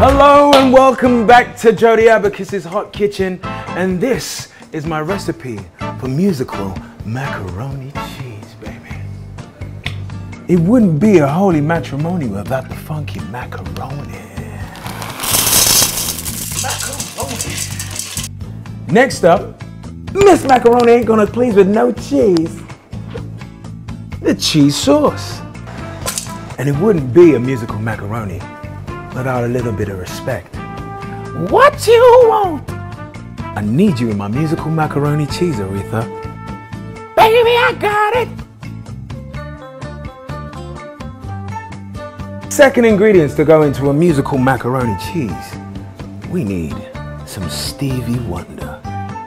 Hello and welcome back to Jodie Abacus's Hot Kitchen, and this is my recipe for musical macaroni cheese, baby. It wouldn't be a holy matrimony without the funky macaroni. Macaroni. Next up, Miss Macaroni ain't gonna please with no cheese. The cheese sauce. And it wouldn't be a musical macaroni without a little bit of respect. What you want? I need you in my musical macaroni cheese, Aretha. Baby, I got it. Second ingredients to go into a musical macaroni cheese. We need some Stevie Wonder.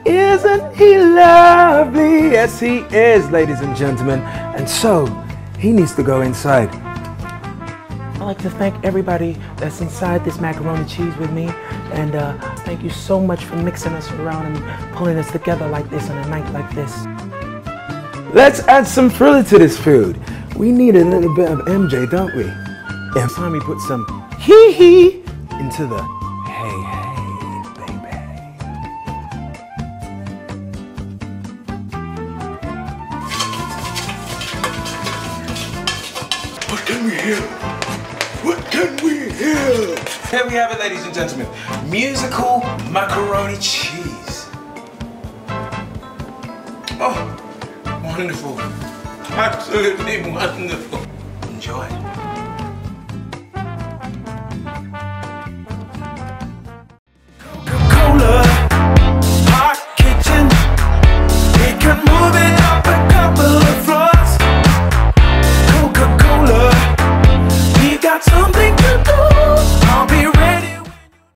Isn't he lovely? Yes, he is, ladies and gentlemen. And so, he needs to go inside I'd like to thank everybody that's inside this macaroni cheese with me. And uh, thank you so much for mixing us around and pulling us together like this on a night like this. Let's add some frilly to this food. We need a little bit of MJ, don't we? And time we put some hee hee into the hey hey, baby. What can we hear? What can we hear? Here we have it, ladies and gentlemen. Musical macaroni cheese. Oh, wonderful. Absolutely wonderful. Enjoy.